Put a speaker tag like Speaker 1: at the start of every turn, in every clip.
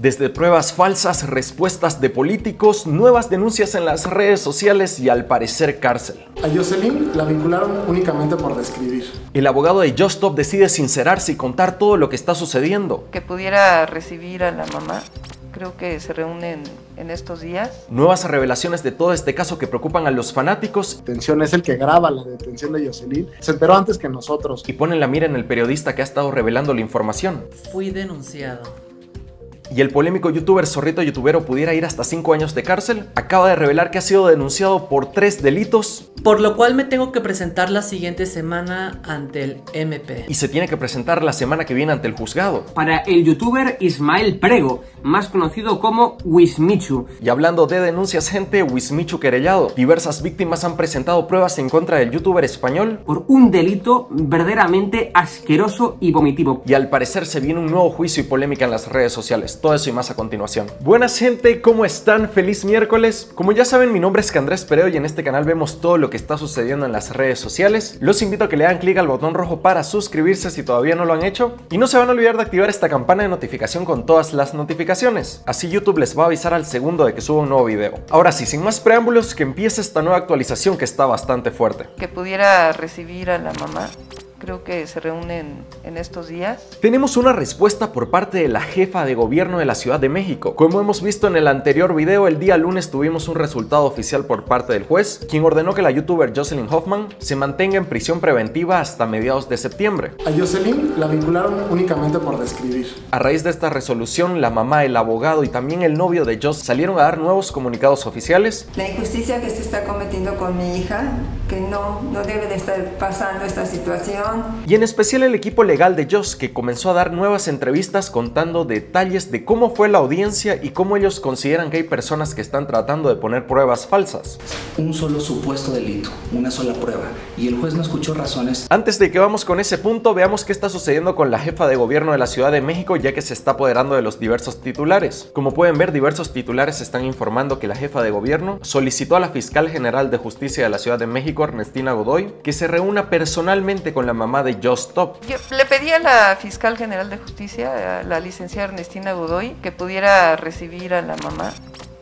Speaker 1: Desde pruebas falsas, respuestas de políticos, nuevas denuncias en las redes sociales y al parecer cárcel.
Speaker 2: A Jocelyn la vincularon únicamente por describir.
Speaker 1: El abogado de Justop decide sincerarse y contar todo lo que está sucediendo.
Speaker 3: Que pudiera recibir a la mamá creo que se reúnen en estos días.
Speaker 1: Nuevas revelaciones de todo este caso que preocupan a los fanáticos.
Speaker 2: Detención es el que graba la detención de Jocelyn. Se enteró antes que nosotros.
Speaker 1: Y ponen la mira en el periodista que ha estado revelando la información.
Speaker 4: Fui denunciado
Speaker 1: y el polémico youtuber Zorrito Youtubero pudiera ir hasta 5 años de cárcel, acaba de revelar que ha sido denunciado por 3 delitos.
Speaker 4: Por lo cual me tengo que presentar la siguiente semana ante el MP.
Speaker 1: Y se tiene que presentar la semana que viene ante el juzgado.
Speaker 5: Para el youtuber Ismael Prego, más conocido como Wismichu.
Speaker 1: Y hablando de denuncias, gente, Wismichu querellado. Diversas víctimas han presentado pruebas en contra del youtuber español.
Speaker 5: Por un delito verdaderamente asqueroso y vomitivo.
Speaker 1: Y al parecer se viene un nuevo juicio y polémica en las redes sociales todo eso y más a continuación. Buenas gente, ¿cómo están? Feliz miércoles. Como ya saben, mi nombre es Andrés Peredo y en este canal vemos todo lo que está sucediendo en las redes sociales. Los invito a que le hagan clic al botón rojo para suscribirse si todavía no lo han hecho. Y no se van a olvidar de activar esta campana de notificación con todas las notificaciones. Así YouTube les va a avisar al segundo de que suba un nuevo video. Ahora sí, sin más preámbulos, que empiece esta nueva actualización que está bastante fuerte.
Speaker 3: Que pudiera recibir a la mamá creo que se reúnen en estos días.
Speaker 1: Tenemos una respuesta por parte de la jefa de gobierno de la Ciudad de México. Como hemos visto en el anterior video, el día lunes tuvimos un resultado oficial por parte del juez, quien ordenó que la youtuber Jocelyn Hoffman se mantenga en prisión preventiva hasta mediados de septiembre.
Speaker 2: A Jocelyn la vincularon únicamente por describir.
Speaker 1: A raíz de esta resolución, la mamá, el abogado y también el novio de Joss salieron a dar nuevos comunicados oficiales.
Speaker 6: La injusticia que se está cometiendo con mi hija, que no, no debe de estar pasando esta situación
Speaker 1: y en especial el equipo legal de Joss que comenzó a dar nuevas entrevistas contando detalles de cómo fue la audiencia y cómo ellos consideran que hay personas que están tratando de poner pruebas falsas.
Speaker 7: Un solo supuesto delito, una sola prueba, y el juez no escuchó razones.
Speaker 1: Antes de que vamos con ese punto, veamos qué está sucediendo con la jefa de gobierno de la Ciudad de México ya que se está apoderando de los diversos titulares. Como pueden ver, diversos titulares están informando que la jefa de gobierno solicitó a la fiscal general de justicia de la Ciudad de México, Ernestina Godoy, que se reúna personalmente con la mamá de Just Stop.
Speaker 3: le pedí a la fiscal general de justicia, a la licenciada Ernestina Godoy, que pudiera recibir a la mamá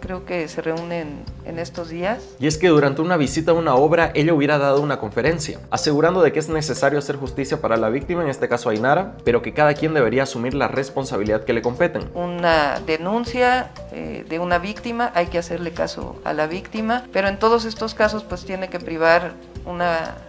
Speaker 3: creo que se reúnen en estos días.
Speaker 1: Y es que durante una visita a una obra, ella hubiera dado una conferencia, asegurando de que es necesario hacer justicia para la víctima, en este caso Ainara, pero que cada quien debería asumir la responsabilidad que le competen.
Speaker 3: Una denuncia eh, de una víctima, hay que hacerle caso a la víctima, pero en todos estos casos pues tiene que privar un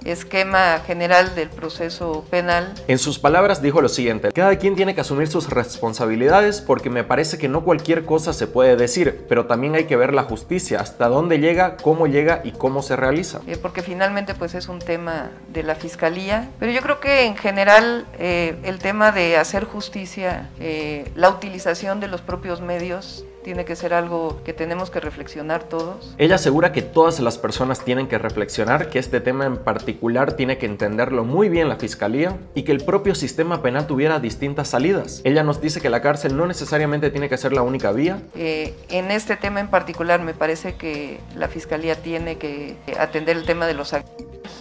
Speaker 3: esquema general del proceso penal.
Speaker 1: En sus palabras dijo lo siguiente, cada quien tiene que asumir sus responsabilidades porque me parece que no cualquier cosa se puede decir, pero también hay que ver la justicia, hasta dónde llega, cómo llega y cómo se realiza.
Speaker 3: Eh, porque finalmente pues es un tema de la fiscalía, pero yo creo que en general eh, el tema de hacer justicia, eh, la utilización de los propios medios, tiene que ser algo que tenemos que reflexionar todos.
Speaker 1: Ella asegura que todas las personas tienen que reflexionar, que este tema en particular tiene que entenderlo muy bien la fiscalía y que el propio sistema penal tuviera distintas salidas. Ella nos dice que la cárcel no necesariamente tiene que ser la única vía.
Speaker 3: Eh, en este tema en particular me parece que la fiscalía tiene que atender el tema de los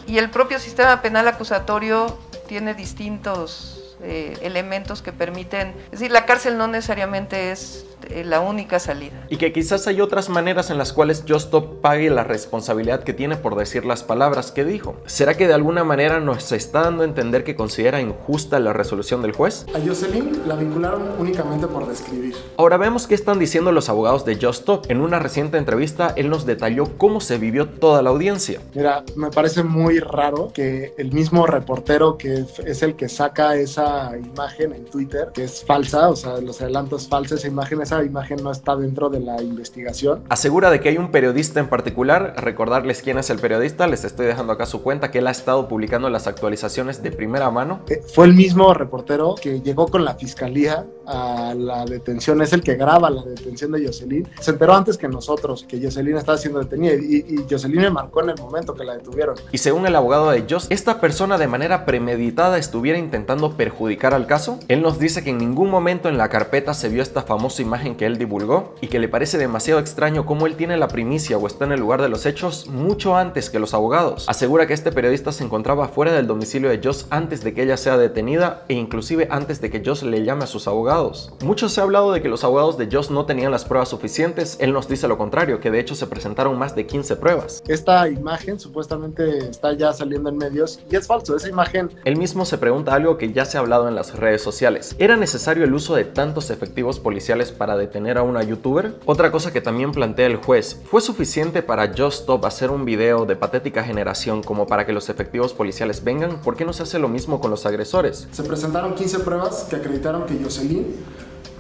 Speaker 3: y el propio sistema penal acusatorio tiene distintos eh, elementos que permiten, es decir, la cárcel no necesariamente es la única salida.
Speaker 1: Y que quizás hay otras maneras en las cuales Justop pague la responsabilidad que tiene por decir las palabras que dijo. ¿Será que de alguna manera nos está dando a entender que considera injusta la resolución del juez?
Speaker 2: A Jocelyn la vincularon únicamente por describir.
Speaker 1: Ahora vemos qué están diciendo los abogados de Justop. En una reciente entrevista, él nos detalló cómo se vivió toda la audiencia.
Speaker 2: Mira, me parece muy raro que el mismo reportero que es el que saca esa imagen en Twitter, que es falsa, o sea, los adelantos falsos, esa imagen, esa imagen no está dentro de la investigación.
Speaker 1: Asegura de que hay un periodista en particular, recordarles quién es el periodista, les estoy dejando acá su cuenta, que él ha estado publicando las actualizaciones de primera mano.
Speaker 2: Eh, fue el mismo reportero que llegó con la fiscalía a la detención, es el que graba la detención de Jocelyn. Se enteró antes que nosotros que Jocelyn estaba siendo detenida y, Jocelyn me marcó en el momento que la detuvieron.
Speaker 1: Y según el abogado de Joss, esta persona de manera premeditada estuviera intentando perjudicar al caso. Él nos dice que en ningún momento en la carpeta se vio esta famosa imagen que él divulgó y que le parece demasiado extraño cómo él tiene la primicia o está en el lugar de los hechos mucho antes que los abogados. Asegura que este periodista se encontraba fuera del domicilio de Joss antes de que ella sea detenida e inclusive antes de que Joss le llame a sus abogados abogados. Mucho se ha hablado de que los abogados de Joss no tenían las pruebas suficientes, él nos dice lo contrario, que de hecho se presentaron más de 15 pruebas.
Speaker 2: Esta imagen supuestamente está ya saliendo en medios y es falso, esa imagen...
Speaker 1: Él mismo se pregunta algo que ya se ha hablado en las redes sociales. ¿Era necesario el uso de tantos efectivos policiales para detener a una youtuber? Otra cosa que también plantea el juez, ¿fue suficiente para Just Stop hacer un video de patética generación como para que los efectivos policiales vengan? ¿Por qué no se hace lo mismo con los agresores?
Speaker 2: Se presentaron 15 pruebas que acreditaron que Jocelyn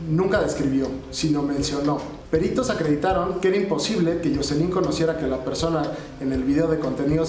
Speaker 2: nunca describió, sino mencionó. Peritos acreditaron que era imposible que Jocelyn conociera que la persona en el video de contenido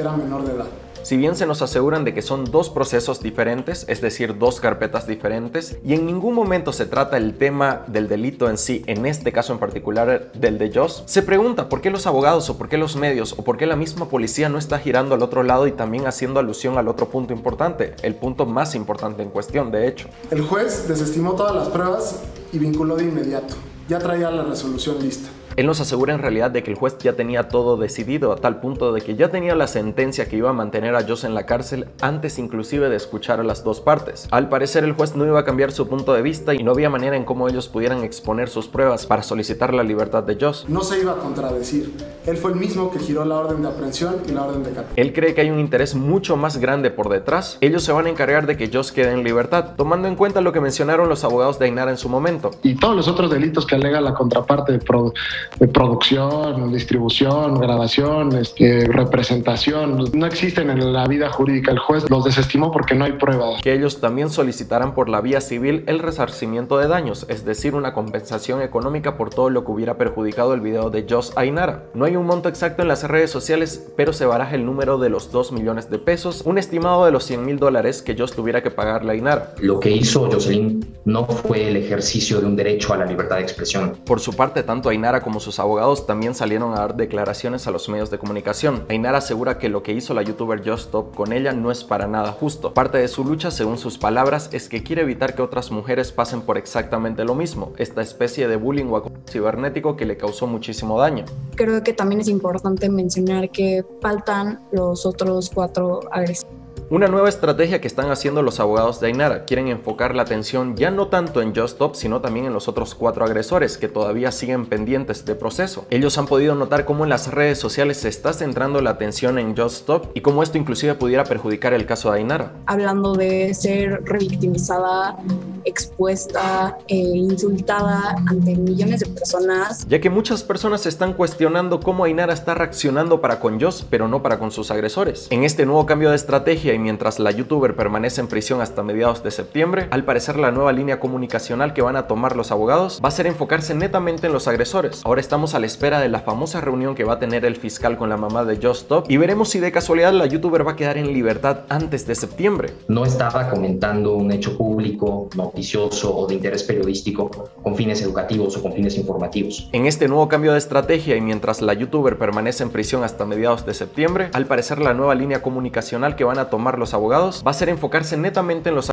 Speaker 2: era menor de edad.
Speaker 1: Si bien se nos aseguran de que son dos procesos diferentes, es decir, dos carpetas diferentes, y en ningún momento se trata el tema del delito en sí, en este caso en particular del de Joss, se pregunta por qué los abogados o por qué los medios o por qué la misma policía no está girando al otro lado y también haciendo alusión al otro punto importante, el punto más importante en cuestión, de hecho.
Speaker 2: El juez desestimó todas las pruebas y vinculó de inmediato. Ya traía la resolución lista.
Speaker 1: Él nos asegura en realidad de que el juez ya tenía todo decidido a tal punto de que ya tenía la sentencia que iba a mantener a Joss en la cárcel antes inclusive de escuchar a las dos partes. Al parecer el juez no iba a cambiar su punto de vista y no había manera en cómo ellos pudieran exponer sus pruebas para solicitar la libertad de Joss.
Speaker 2: No se iba a contradecir. Él fue el mismo que giró la orden de aprehensión y la orden de captura.
Speaker 1: Él cree que hay un interés mucho más grande por detrás. Ellos se van a encargar de que Joss quede en libertad, tomando en cuenta lo que mencionaron los abogados de Ainara en su momento.
Speaker 2: Y todos los otros delitos que alega la contraparte de, pro, de producción, distribución, grabación, este, representación, no existen en la vida jurídica. El juez los desestimó porque no hay prueba.
Speaker 1: Que ellos también solicitarán por la vía civil el resarcimiento de daños, es decir, una compensación económica por todo lo que hubiera perjudicado el video de Joss Ainara. No hay un monto exacto en las redes sociales, pero se baraja el número de los 2 millones de pesos, un estimado de los 100 mil dólares que Joss tuviera que pagarle a Ainara.
Speaker 8: Lo que hizo Jocelyn no fue el ejercicio de un derecho a la libertad de expresión.
Speaker 1: Por su parte, tanto Ainara como sus abogados también salieron a dar declaraciones a los medios de comunicación. Ainara asegura que lo que hizo la youtuber Just Stop con ella no es para nada justo. Parte de su lucha, según sus palabras, es que quiere evitar que otras mujeres pasen por exactamente lo mismo, esta especie de bullying o acoso cibernético que le causó muchísimo daño.
Speaker 9: Creo que también es importante mencionar que faltan los otros cuatro agresores.
Speaker 1: Una nueva estrategia que están haciendo los abogados de Ainara. Quieren enfocar la atención ya no tanto en Just Stop, sino también en los otros cuatro agresores que todavía siguen pendientes de proceso. Ellos han podido notar cómo en las redes sociales se está centrando la atención en Just Stop y cómo esto inclusive pudiera perjudicar el caso de Ainara.
Speaker 9: Hablando de ser revictimizada, expuesta e insultada ante millones de personas.
Speaker 1: Ya que muchas personas están cuestionando cómo Ainara está reaccionando para con Joss, pero no para con sus agresores. En este nuevo cambio de estrategia y mientras la youtuber permanece en prisión hasta mediados de septiembre, al parecer la nueva línea comunicacional que van a tomar los abogados va a ser enfocarse netamente en los agresores. Ahora estamos a la espera de la famosa reunión que va a tener el fiscal con la mamá de Just Stop y veremos si de casualidad la youtuber va a quedar en libertad antes de septiembre.
Speaker 8: No estaba comentando un hecho público, noticioso o de interés periodístico con fines educativos o con fines informativos.
Speaker 1: En este nuevo cambio de estrategia y mientras la youtuber permanece en prisión hasta mediados de septiembre, al parecer la nueva línea comunicacional que van a tomar los abogados va a ser enfocarse netamente en los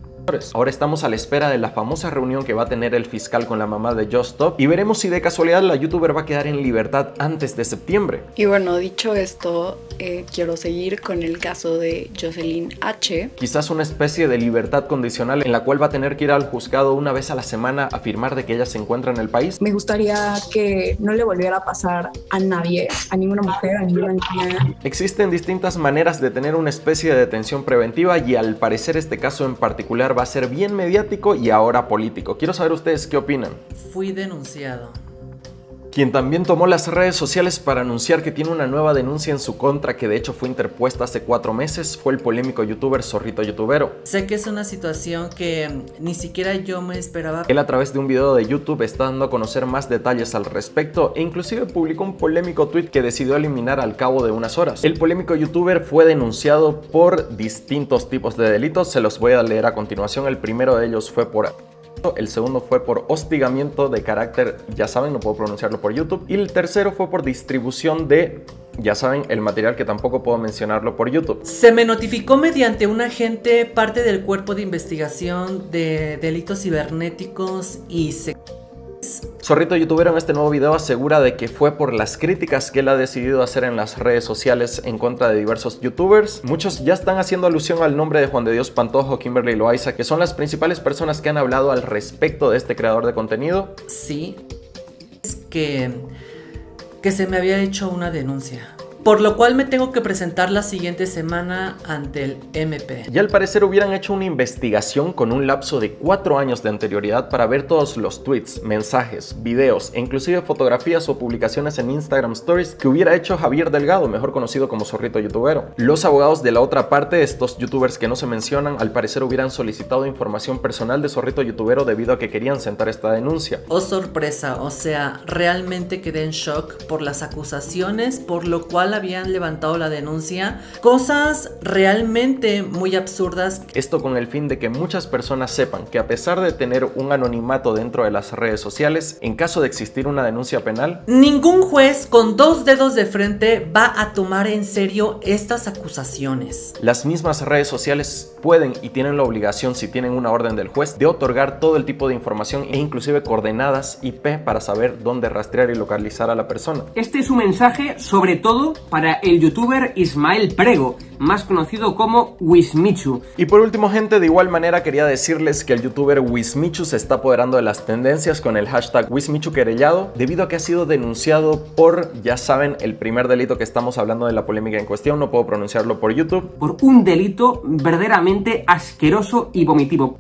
Speaker 1: Ahora estamos a la espera de la famosa reunión que va a tener el fiscal con la mamá de Just Stop y veremos si de casualidad la youtuber va a quedar en libertad antes de septiembre.
Speaker 10: Y bueno, dicho esto, eh, quiero seguir con el caso de Jocelyn H.
Speaker 1: Quizás una especie de libertad condicional en la cual va a tener que ir al juzgado una vez a la semana a afirmar de que ella se encuentra en el país.
Speaker 9: Me gustaría que no le volviera a pasar a nadie, a ninguna mujer, a ninguna niña.
Speaker 1: Existen distintas maneras de tener una especie de detención preventiva y al parecer este caso en particular va a ser bien mediático y ahora político. Quiero saber ustedes qué opinan.
Speaker 4: Fui denunciado.
Speaker 1: Quien también tomó las redes sociales para anunciar que tiene una nueva denuncia en su contra que de hecho fue interpuesta hace cuatro meses fue el polémico youtuber Zorrito Youtubero.
Speaker 4: Sé que es una situación que mm, ni siquiera yo me esperaba.
Speaker 1: Él a través de un video de YouTube está dando a conocer más detalles al respecto e inclusive publicó un polémico tweet que decidió eliminar al cabo de unas horas. El polémico youtuber fue denunciado por distintos tipos de delitos, se los voy a leer a continuación. El primero de ellos fue por el segundo fue por hostigamiento de carácter, ya saben, no puedo pronunciarlo por YouTube, y el tercero fue por distribución de ya saben, el material que tampoco puedo mencionarlo por YouTube.
Speaker 4: Se me notificó mediante un agente parte del cuerpo de investigación de delitos cibernéticos y
Speaker 1: Zorrito Youtubero en este nuevo video asegura de que fue por las críticas que él ha decidido hacer en las redes sociales en contra de diversos youtubers. Muchos ya están haciendo alusión al nombre de Juan de Dios Pantojo, Kimberly Loaiza, que son las principales personas que han hablado al respecto de este creador de contenido.
Speaker 4: Sí, es que, que se me había hecho una denuncia por lo cual me tengo que presentar la siguiente semana ante el MP.
Speaker 1: Y al parecer hubieran hecho una investigación con un lapso de cuatro años de anterioridad para ver todos los tweets, mensajes, videos e inclusive fotografías o publicaciones en Instagram Stories que hubiera hecho Javier Delgado, mejor conocido como Zorrito Youtubero. Los abogados de la otra parte, estos youtubers que no se mencionan, al parecer hubieran solicitado información personal de Zorrito Youtubero debido a que querían sentar esta denuncia.
Speaker 4: Oh sorpresa, o sea, realmente quedé en shock por las acusaciones, por lo cual habían levantado la denuncia. Cosas realmente muy absurdas.
Speaker 1: Esto con el fin de que muchas personas sepan que a pesar de tener un anonimato dentro de las redes sociales, en caso de existir una denuncia penal,
Speaker 4: ningún juez con dos dedos de frente va a tomar en serio estas acusaciones.
Speaker 1: Las mismas redes sociales pueden y tienen la obligación, si tienen una orden del juez, de otorgar todo el tipo de información e inclusive coordenadas IP para saber dónde rastrear y localizar a la persona.
Speaker 5: Este es un mensaje sobre todo para el youtuber Ismael Prego, más conocido como Wismichu.
Speaker 1: Y por último gente, de igual manera quería decirles que el youtuber Wismichu se está apoderando de las tendencias con el hashtag Wismichu querellado debido a que ha sido denunciado por, ya saben, el primer delito que estamos hablando de la polémica en cuestión, no puedo pronunciarlo por YouTube.
Speaker 5: Por un delito verdaderamente asqueroso y vomitivo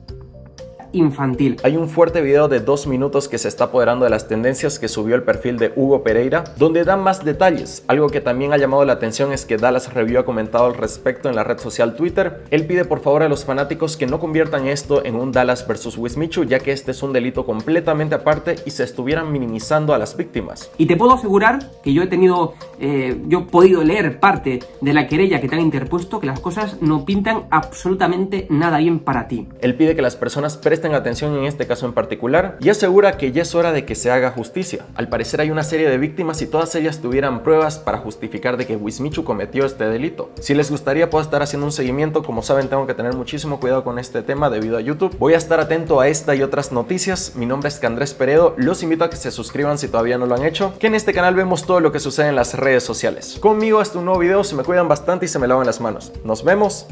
Speaker 5: infantil.
Speaker 1: Hay un fuerte video de dos minutos que se está apoderando de las tendencias que subió el perfil de Hugo Pereira, donde da más detalles. Algo que también ha llamado la atención es que Dallas Review ha comentado al respecto en la red social Twitter. Él pide por favor a los fanáticos que no conviertan esto en un Dallas versus Wismichu, ya que este es un delito completamente aparte y se estuvieran minimizando a las víctimas.
Speaker 5: Y te puedo asegurar que yo he tenido, eh, yo he podido leer parte de la querella que te han interpuesto, que las cosas no pintan absolutamente nada bien para ti.
Speaker 1: Él pide que las personas presten atención en este caso en particular y asegura que ya es hora de que se haga justicia. Al parecer hay una serie de víctimas y todas ellas tuvieran pruebas para justificar de que Wismichu cometió este delito. Si les gustaría puedo estar haciendo un seguimiento, como saben tengo que tener muchísimo cuidado con este tema debido a YouTube. Voy a estar atento a esta y otras noticias. Mi nombre es Candrés Peredo, los invito a que se suscriban si todavía no lo han hecho, que en este canal vemos todo lo que sucede en las redes sociales. Conmigo hasta un nuevo video, se me cuidan bastante y se me lavan las manos. Nos vemos